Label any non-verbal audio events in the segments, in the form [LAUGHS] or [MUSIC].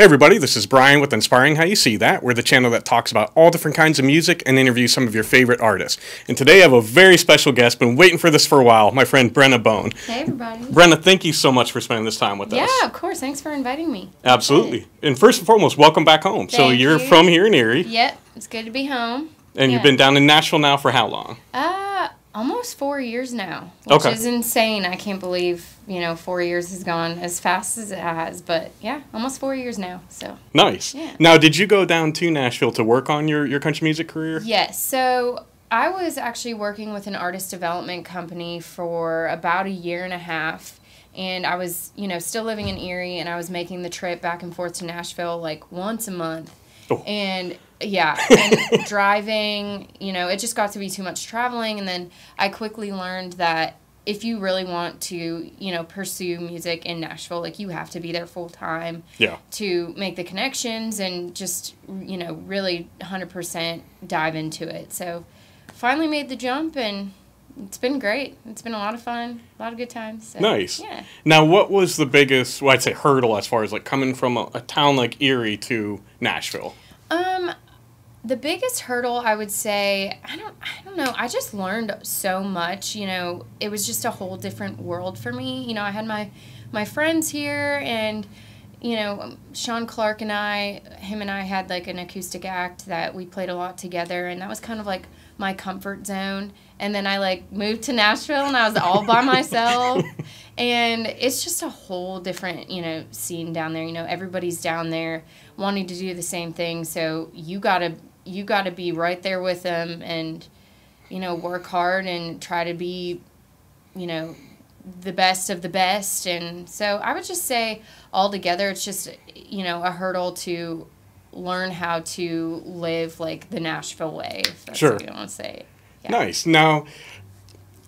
Hey everybody, this is Brian with Inspiring How You See That. We're the channel that talks about all different kinds of music and interviews some of your favorite artists. And today I have a very special guest, been waiting for this for a while, my friend Brenna Bone. Hey everybody. Brenna, thank you so much for spending this time with Yeah, us. Yeah, of course. Thanks for inviting me. Absolutely. And first and foremost, welcome back home. so Thank you're you. from here in Erie, Yep, it's good to be home. and you've been down in Nashville now for how long? Uh, almost four years now, which Okay. is insane. I can't believe you know four years has gone as fast as it has. But yeah, almost four years now. So Nice. Yeah. Now, did you go down to Nashville to work on your, your country music career? yes, so I was actually working with an artist development company for about a year and a half. And I was, you know, still living in Erie, and I was making the trip back and forth to Nashville like once a month. Oh. And yeah, [LAUGHS] and driving, you know, it just got to be too much traveling. And then I quickly learned that if you really want to, you know, pursue music in Nashville, like you have to be there full time Yeah. to make the connections and just, you know, really 100% dive into it. So finally made the jump and it's been great. It's been a lot of fun, a lot of good times. So, Nice. Yeah. Now, what was the biggest, well, I'd say hurdle as far as like coming from a, a town like Erie to Nashville? Um, the biggest hurdle I would say, I don't, I don't know. I just learned so much. You know, it was just a whole different world for me. You know, I had my, my friends here, and you know, Sean Clark and I, him and I had like an acoustic act that we played a lot together, and that was kind of like my comfort zone. And then I like moved to Nashville, and I was all by myself. [LAUGHS] And it's just a whole different, you know, scene down there. You know, everybody's down there wanting to do the same thing, so you gotta you gotta be right there with them and, you know, work hard and try to be, you know, the best of the best. And so I would just say altogether, it's just you know a hurdle to learn how to live like the Nashville way. If that's Sure. what you want to say. Yeah. Nice. Now,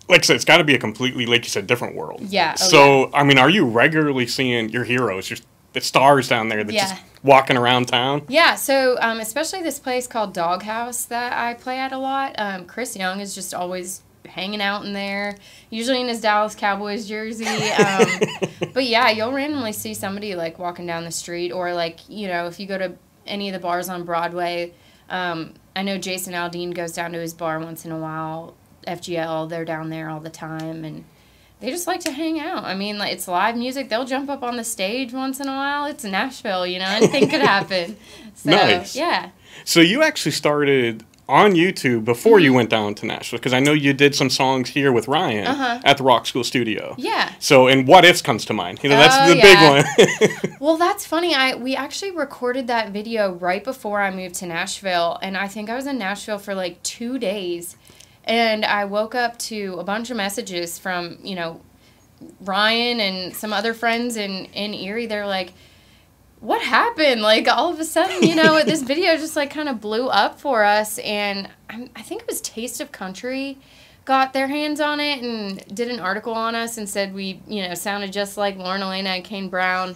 like I said, it's got to be a completely, like you said, different world. Yeah, oh, so, I mean, are you regularly seeing your heroes, your the stars down there that just Yeah. walking around town? Yeah, so um, especially this place called Doghouse that I play at a lot. Um, Chris Young is just always hanging out in there, usually in his Dallas Cowboys jersey. Um, [LAUGHS] but yeah, you'll randomly see somebody like walking down the street, or like you know, if you go to any of the bars on Broadway. Um, I know Jason Aldean goes down to his bar once in a while. FGL, they're down there all the time, and they just like to hang out. I mean, like, it's live music. They'll jump up on the stage once in a while. It's Nashville, you know, anything could happen. [LAUGHS] So, Nice. yeah. So, you actually started on YouTube before Mm-hmm. you went down to Nashville because I know you did some songs here with Ryan Uh-huh. at the Rock School Studio. Yeah. So, and What Ifs comes to mind. You know, that's Oh, the yeah. big one. [LAUGHS] Well, that's funny. I we actually recorded that video right before I moved to Nashville, and I think I was in Nashville for like two days, and I woke up to a bunch of messages from you know Ryan and some other friends in in Erie. They're like. What happened? Like all of a sudden, you know, [LAUGHS] this video just like kind of blew up for us, and I, I think it was Taste of Country got their hands on it and did an article on us and said we, you know, sounded just like Lauren Alaina and Kane Brown.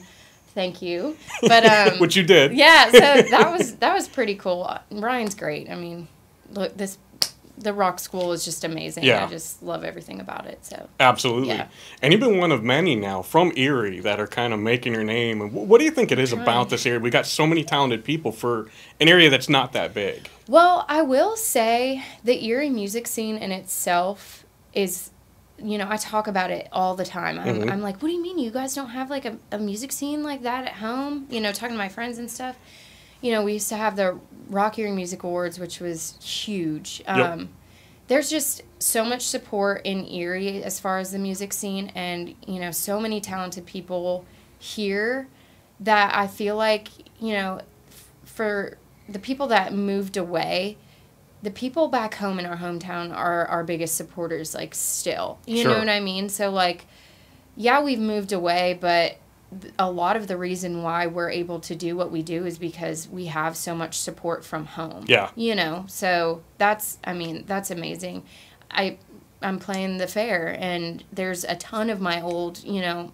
Thank you. But um [LAUGHS] Which you did. yeah, so [LAUGHS] that was that was pretty cool. Ryan's great. I mean, look, this the rock school is just amazing. Yeah. I just love everything about it. So Absolutely. Yeah. And you've been one of many now from Erie that are kind of making your name. And what do you think it is about this area? We got so many talented people for an area that's not that big. Well, I will say the Erie music scene in itself is, you know, I talk about it all the time. I'm, Mhm. I'm like, what do you mean you guys don't have like a, a music scene like that at home? You know, talking to my friends and stuff. You know, we used to have the Rock Erie Music Awards, which was huge. Um, There's just so much support in Erie as far as the music scene, and, you know, so many talented people here that I feel like, you know, f- for the people that moved away, the people back home in our hometown are our biggest supporters, like, still. You Sure. know what I mean? So, like, yeah, we've moved away, but a lot of the reason why we're able to do what we do is because we have so much support from home. Yeah. You know, so that's, I mean, that's amazing. I, I'm playing the fair, and there's a ton of my old, you know,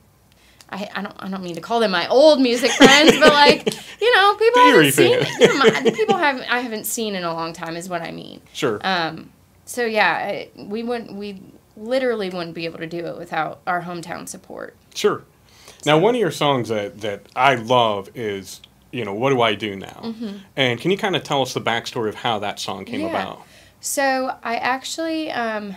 I, I don't I don't mean to call them my old music friends, but like [LAUGHS] you know people haven't seen you know, my, the people have I haven't seen in a long time is what I mean. Sure. Um, so yeah, we wouldn't we literally wouldn't be able to do it without our hometown support. Sure. Now, one of your songs that, that I love is you know, what do I do now? And can you kind of tell us the backstory of how that song came Yeah. about? So I actually um,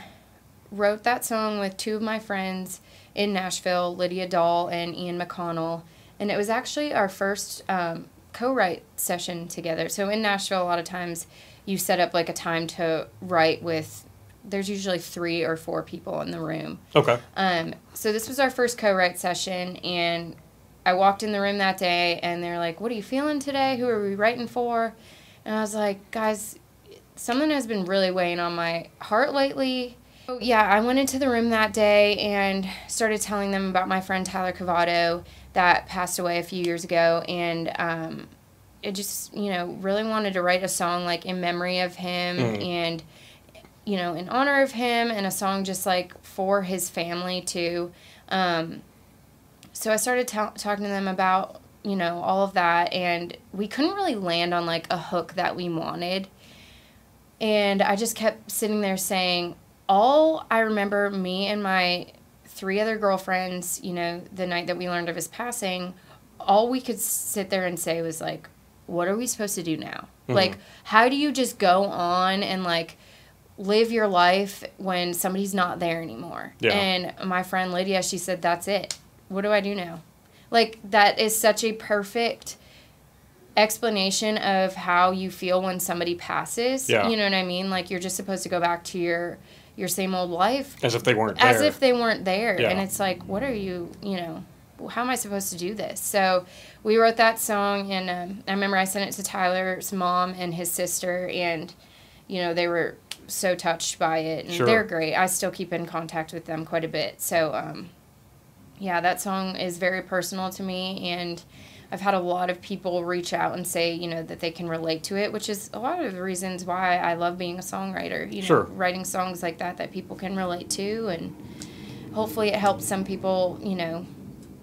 wrote that song with two of my friends in Nashville, Lydia Dahl and Ian McConnell, and it was actually our first um, co-write session together. So in Nashville, a lot of times you set up like a time to write with. There's usually three or four people in the room. Okay. Um, so this was our first co-write session, and I walked in the room that day, and they're like, "What are you feeling today? Who are we writing for?" And I was like, "Guys, something has been really weighing on my heart lately." So, yeah, I went into the room that day and started telling them about my friend Tyler Cavato that passed away a few years ago, and um, it just you know really wanted to write a song like in memory of him Mhm. and you know in honor of him and a song just like for his family too. Um, so i started ta- talking to them about you know all of that and we couldn't really land on like a hook that we wanted. And i just kept sitting there saying all i remember me and my three other girlfriends you know the night that we learned of his passing all we could sit there and say was like what are we supposed to do now? Mm-hmm. Like how do you just go on and like live your life when somebody's not there anymore? Yeah. and my friend lydia she said that's it. What do i do now? Like that is such a perfect explanation of how you feel when somebody passes. Yeah. you know what i mean? Like you're just supposed to go back to your your same old life As if they weren't there. as if they weren't there Yeah. and it's like what are you you know how am i supposed to do this so we wrote that song and um, i remember i sent it to tyler's mom and his sister and you know they were so touched by it and Sure. they're great i still keep in contact with them quite a bit so um, yeah that song is very personal to me and i've had a lot of people reach out and say you know that they can relate to it which is a lot of the reasons why i love being a songwriter you know Sure. writing songs like that that people can relate to and hopefully it helps some people you know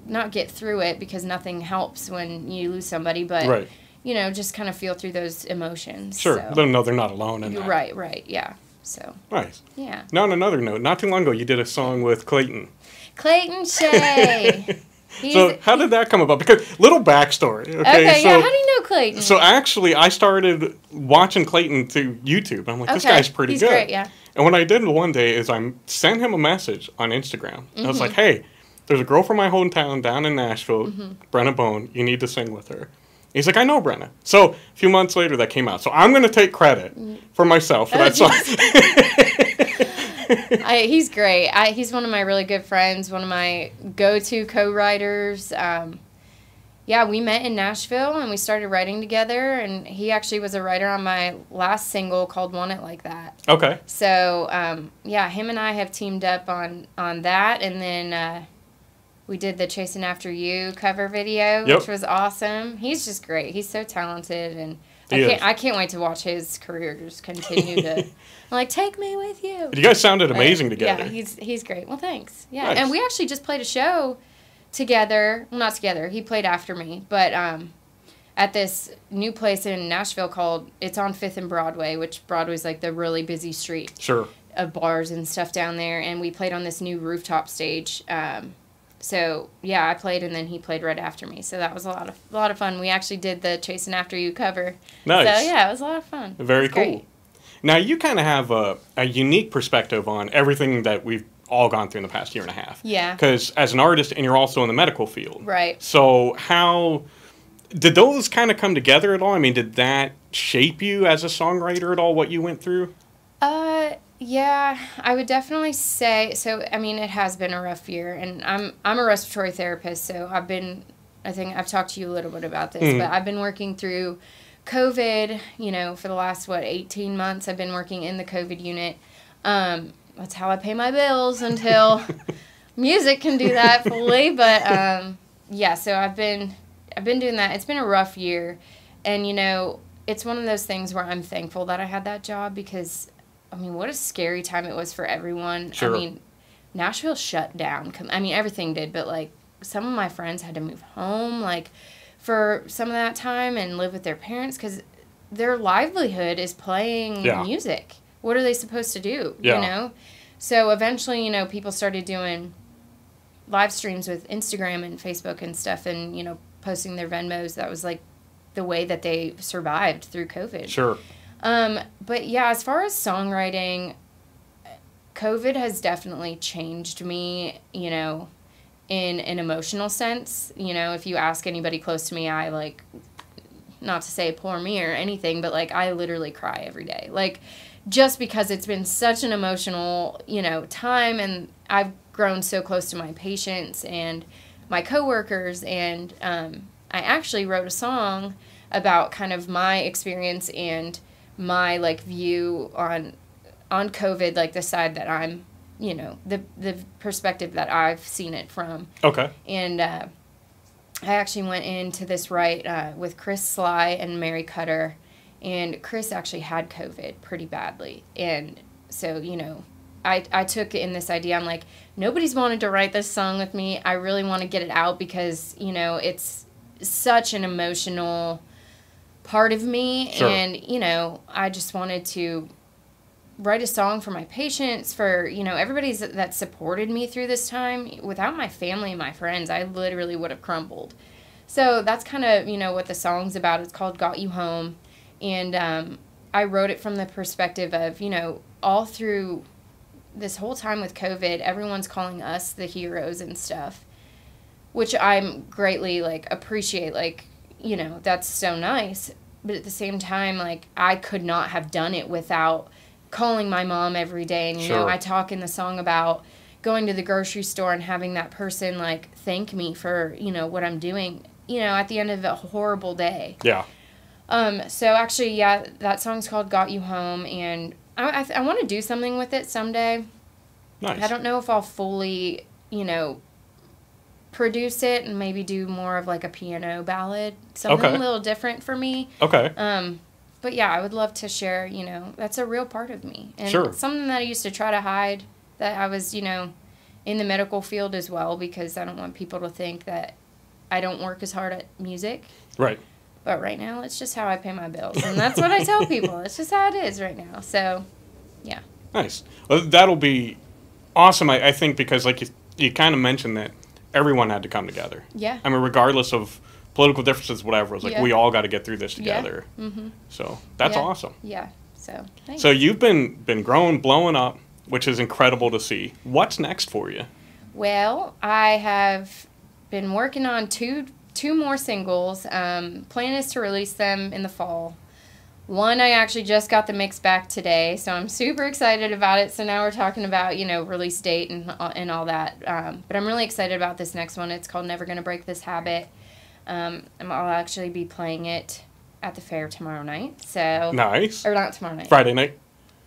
not get through it because nothing helps when you lose somebody but right. you know just kind of feel through those emotions Sure. so. Know they're not alone in You're that. right right yeah so Nice. yeah Now on another note, not too long ago you did a song with Clayton. clayton shay [LAUGHS] He's, So how did that come about? Because little backstory. Okay, okay so yeah how do you know clayton so actually I started watching Clayton through YouTube. I'm like, this Okay, guy's pretty he's good. great, yeah. And what I did one day is I sent him a message on Instagram. I was like, mm-hmm. hey, there's a girl from my hometown down in Nashville, mm-hmm. Brenna Bone. You need to sing with her. He's like, I know Brenna. So a few months later, that came out. So I'm going to take credit mm. for myself for Oh, that [LAUGHS] [LAUGHS] song. I, he's great. I, he's one of my really good friends, one of my go-to co-writers. Um, yeah, we met in Nashville and we started writing together. And he actually was a writer on my last single called "Want It Like That." okay. So um, yeah, him and I have teamed up on on that, and then uh, we did the "Chasing After You" cover video, Yep. which was awesome. He's just great. He's so talented, and I can't. I can't wait to watch his career just continue to. [LAUGHS] Like, take me with you. You guys sounded amazing together. Yeah, he's he's great. Well, thanks. Yeah, Nice. and we actually just played a show together. Well, not together. He played after me, but um, at this new place in Nashville called it's on Fifth and Broadway, which Broadway's like the really busy street sure. of bars and stuff down there. And we played on this new rooftop stage. Um, so yeah, I played and then he played right after me. So that was a lot of a lot of fun. We actually did the "Chasing After You" cover. Nice. So yeah, it was a lot of fun. Very It's great. cool. Now you kind of have a, a unique perspective on everything that we've all gone through in the past year and a half. Yeah. Because as an artist, and you're also in the medical field. Right. So how did those kind of come together at all? I mean, did that shape you as a songwriter at all? What you went through? Uh, yeah, I would definitely say so. I mean, it has been a rough year, and I'm I'm a respiratory therapist, so I've been. I think I've talked to you a little bit about this, Mhm. but I've been working through COVID. You know, for the last what eighteen months, I've been working in the COVID unit. Um, that's how I pay my bills until [LAUGHS] music can do that fully. But um, yeah, so I've been I've been doing that. It's been a rough year, and you know, it's one of those things where I'm thankful that I had that job because I mean, what a scary time it was for everyone. Sure. I mean, Nashville shut down. I mean, everything did, but like some of my friends had to move home, like for some of that time and live with their parents because their livelihood is playing Yeah. music. What are they supposed to do? Yeah. You know? So eventually, you know, people started doing live streams with Instagram and Facebook and stuff and, you know, posting their Venmos. That was like the way that they survived through COVID. Sure. Um, but yeah, as far as songwriting, COVID has definitely changed me, you know, in an emotional sense. You know, if you ask anybody close to me, I like, not to say poor me or anything, but like I literally cry every day. Like, just because it's been such an emotional, you know, time and I've grown so close to my patients and my coworkers and um, I actually wrote a song about kind of my experience and my like view on on COVID, like the side that I'm, you know, the the perspective that I've seen it from. Okay. And uh, I actually went into this write uh, with Chris Sly and Mary Cutter, and Chris actually had COVID pretty badly, and so you know. I, I took in this idea. I'm like, nobody's wanted to write this song with me. I really want to get it out because, you know, it's such an emotional part of me. Sure. And, you know, I just wanted to write a song for my patients, for, you know, everybody that supported me through this time. Without my family and my friends, I literally would have crumbled. So that's kind of, you know, what the song's about. It's called Got You Home. And um, I wrote it from the perspective of, you know, all through this whole time with COVID, everyone's calling us the heroes and stuff, which I'm greatly like appreciate. Like, you know, that's so nice. But at the same time, like, I could not have done it without calling my mom every day. And, you know, I talk in the song about going to the grocery store and having that person, like, thank me for, you know, what I'm doing, you know, at the end of a horrible day. Yeah. Um, so actually, yeah, that song's called "Got You Home," and I I, I want to do something with it someday. Nice. I don't know if I'll fully, you know, produce it and maybe do more of like a piano ballad, something Okay. a little different for me. Okay. Um, but yeah, I would love to share. You know, that's a real part of me, and Sure. something that I used to try to hide. That I was, you know, in the medical field as well because I don't want people to think that I don't work as hard at music. Right. But right now, it's just how I pay my bills, and that's what I tell [LAUGHS] people. It's just how it is right now. So, yeah. Nice. Well, that'll be awesome. I, I think because like you, you kind of mentioned that everyone had to come together. yeah, I mean, regardless of political differences, whatever. It's like Yeah. we all got to get through this Yeah. together. mm-hmm. So that's Yeah. awesome. yeah. So, thanks. So you've been been growing, blowing up, which is incredible to see. What's next for you? well, I have been working on two two more singles. Um, plan is to release them in the fall. One I actually just got the mix back today, so I'm super excited about it. So now we're talking about you know release date and all- and all that. Um, but I'm really excited about this next one. It's called Never Gonna Break This Habit. Um, I'll actually be playing it at the fair tomorrow night. So Nice. or not tomorrow night. Friday night.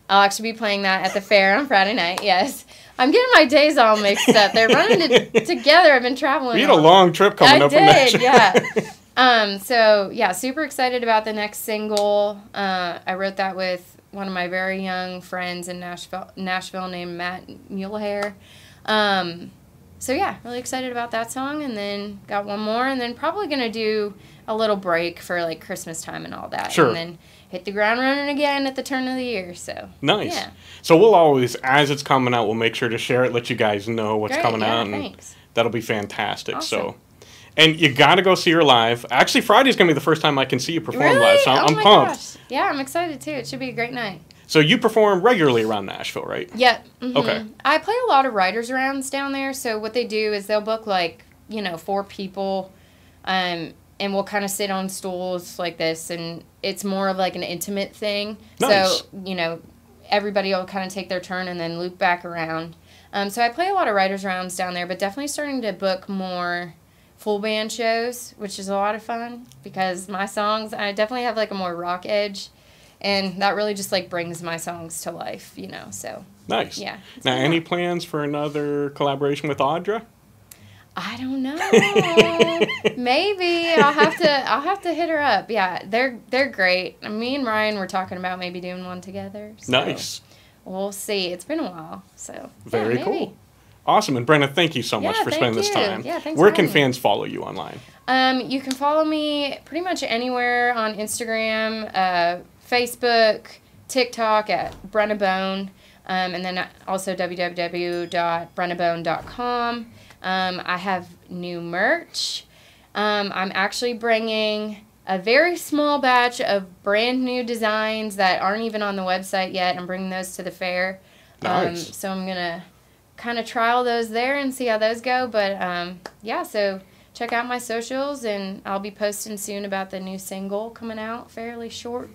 I'll actually be playing that at the fair on Friday night. Yes, I'm getting my days all mixed up. They're running it [LAUGHS] together. I've been traveling. We had a long trip coming I up. that. did, [LAUGHS] yeah. Um, so yeah, super excited about the next single. Uh, I wrote that with one of my very young friends in Nashville, Nashville named Matt Mulehair. Um, so yeah, really excited about that song, and then got one more, and then probably gonna do a little break for like Christmas time and all that, Sure. and then hit the ground running again at the turn of the year. So nice. yeah, So we'll always, as it's coming out, we'll make sure to share it, let you guys know what's Great, coming yeah, out, and Thanks. that'll be fantastic. So. And you got to go see her live. Actually, Friday's gonna be the first time I can see you perform Really? live, so oh I'm pumped. gosh. Yeah, I'm excited too. It should be a great night. So you perform regularly around Nashville, right? Yeah. mhm. Okay. I play a lot of writers rounds down there. So what they do is they'll book like you know four people, um, and we'll kind of sit on stools like this, and it's more of like an intimate thing. Nice. So you know, everybody will kind of take their turn and then loop back around. Um, so I play a lot of writers rounds down there, but definitely starting to book more full band shows, which is a lot of fun because my songs I definitely have like a more rock edge. And that really just like brings my songs to life, you know. So Nice. yeah. Now, any fun. plans for another collaboration with Audra? I don't know. [LAUGHS] maybe I'll have to. I'll have to hit her up. Yeah, they're they're great. Me and Ryan were talking about maybe doing one together. So Nice. We'll see. It's been a while, so yeah, Very maybe. cool. Awesome. And Brenna, thank you so much Yeah, for spending this time. Yeah, thanks Where can me. fans follow you online? Um, you can follow me pretty much anywhere on Instagram, uh, Facebook, TikTok at Brenna Bone, um, and then also www.brennabone.com. Um, I have new merch. Um, I'm actually bringing a very small batch of brand new designs that aren't even on the website yet. I'm bringing those to the fair. Um, Nice. so I'm gonna kind of trial those there and see how those go. But um, yeah, so check out my socials, and I'll be posting soon about the new single coming out fairly short,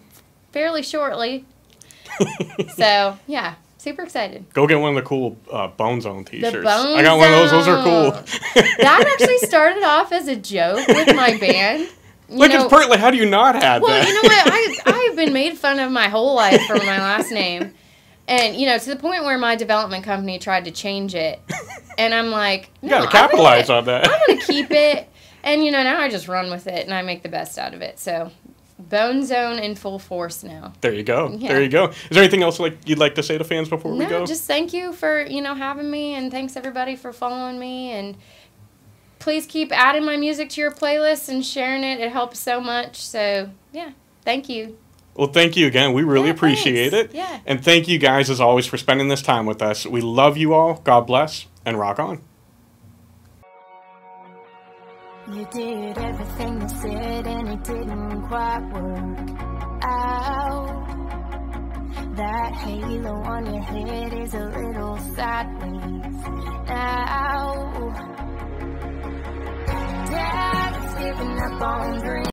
fairly shortly. [LAUGHS] so yeah, super excited. Go get one of the cool uh, Bone Zone t-shirts. Bone I got one of those. Those are cool. That actually [LAUGHS] started off as a joke with my [LAUGHS] band. You Like know- it's. How do you not have well, that? Well, you know what? I I've been made fun of my whole life for my last name, and you know to the point where my development company tried to change it, [LAUGHS] and I'm like, you gotta capitalize gonna- on that. I'm gonna keep it, [LAUGHS] and you know now I just run with it and I make the best out of it. So, Bone Zone in full force now. There you go. Yeah. There you go. Is there anything else like you'd like to say to fans before we go? just thank you for you know having me, and thanks everybody for following me, and please keep adding my music to your playlist and sharing it. It helps so much. So yeah, thank you. Well, thank you again. We really Yeah, appreciate thanks. it. Yeah. And thank you guys as always for spending this time with us. We love you all. God bless and rock on. You did everything you said and it didn't quite work out. That halo on your head is a little sideways now. Dad's giving up on dreams.